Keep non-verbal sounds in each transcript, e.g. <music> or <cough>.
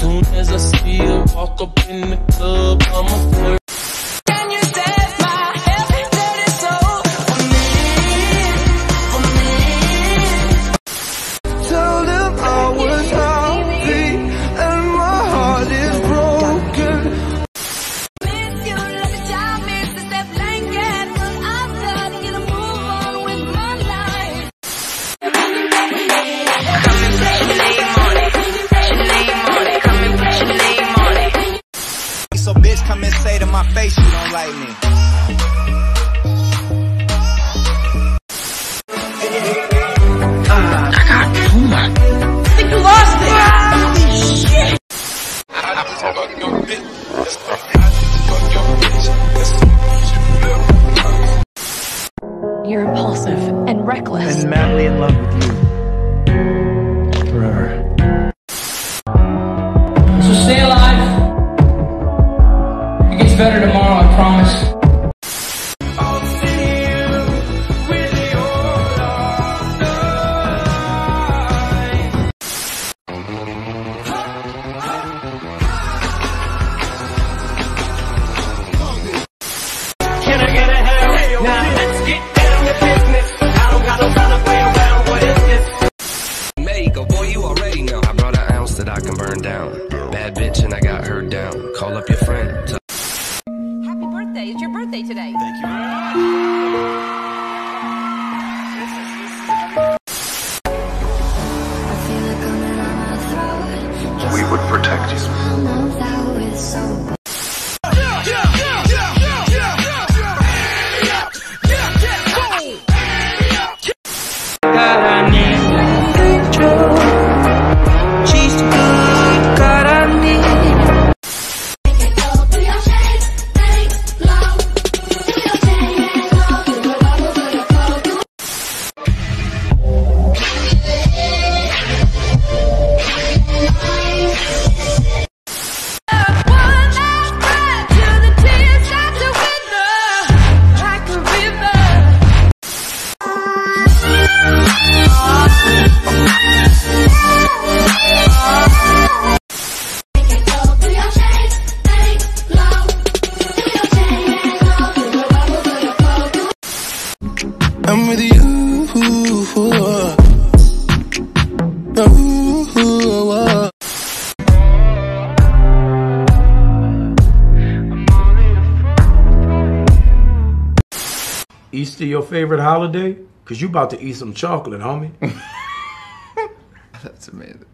Soon as I see her walk up in the club, I'ma like me. Easter your favorite holiday? Cause you about to eat some chocolate, homie. <laughs> That's amazing.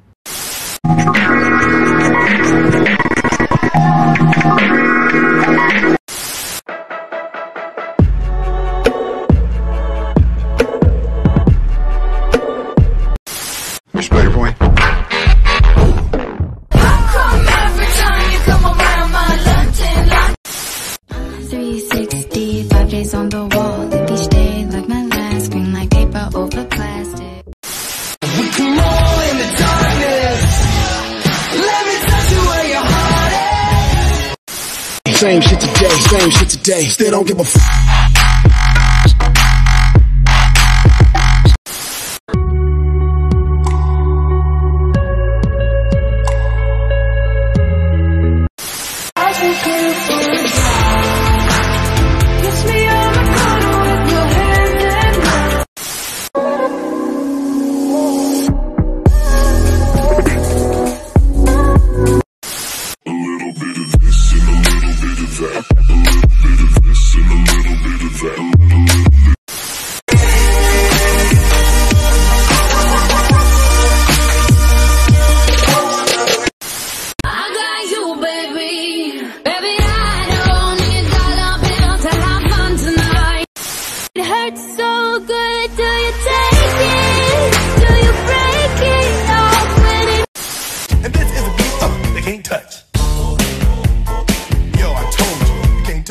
Same shit today, same shit today. Still don't give a fuck.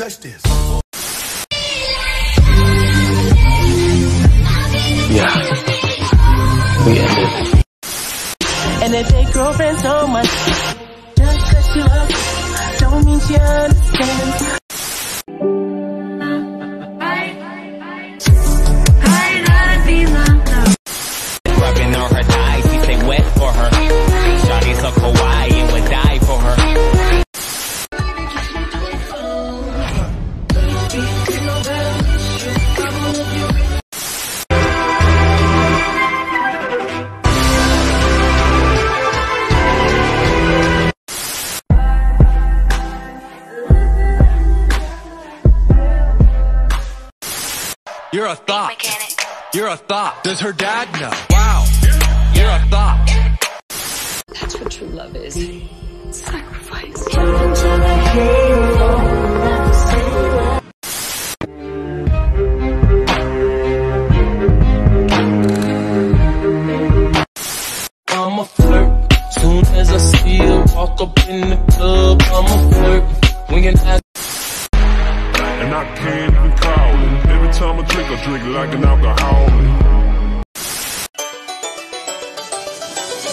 Touch this. Yeah. We ended. And if they girlfriend so much, just cause you love, don't mean she understands. You're a thought. You're a thought. Does her dad know? Wow. You're a thought. That's what true love is. Sacrifice.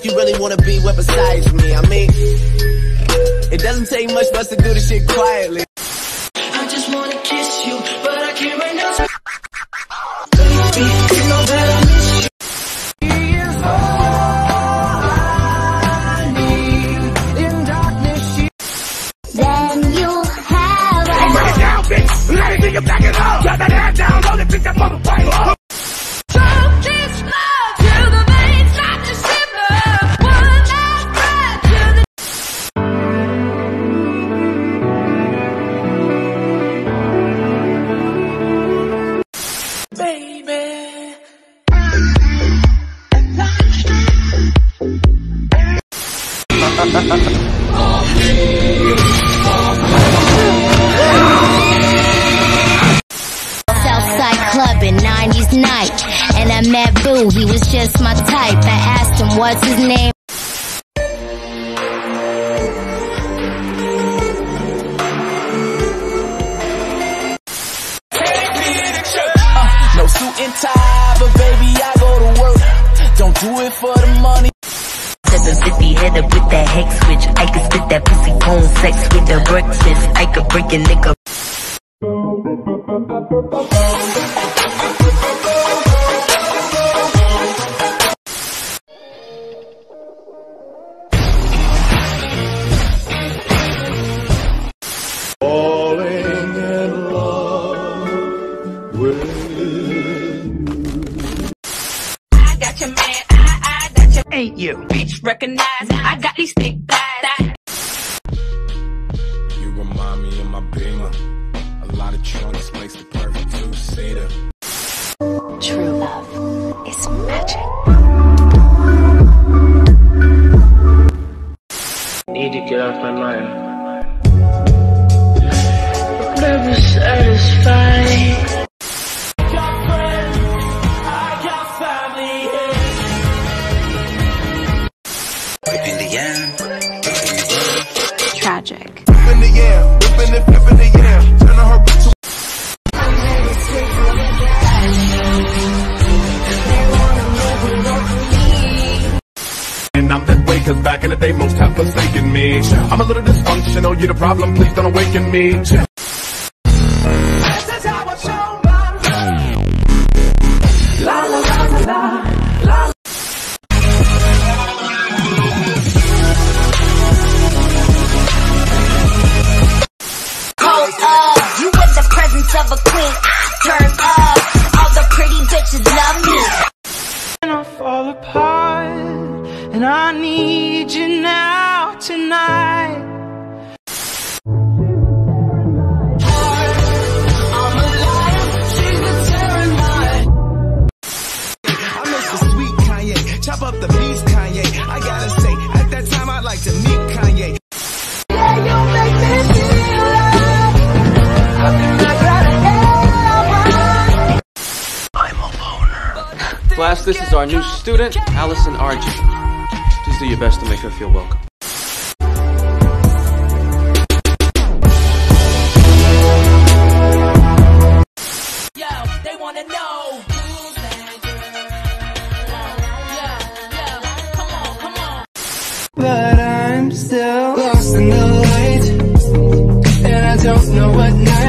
fuck you really wanna be with besides me? I mean, it doesn't take much for us to do this shit quietly. I just wanna kiss you, but I can't right now. Baby, Southside 90s night. And I met Boo, he was just my type. I asked him what's his name. No suit and tie, but baby, I go to work. Don't do it for the money. 750 head up with that hex switch. I could spit that pussy bone sex with the breakfast. I could break a nigga. Need to get off my mind. Never satisfied. Whipping the yam. Tragic. Cause back in the day, most have forsaken me. I'm a little dysfunctional, you're the problem, please don't awaken me. Class, this is our new student, Allison Archie. Please do your best to make her feel welcome. They wanna know. But I'm still lost in the light. And I don't know what now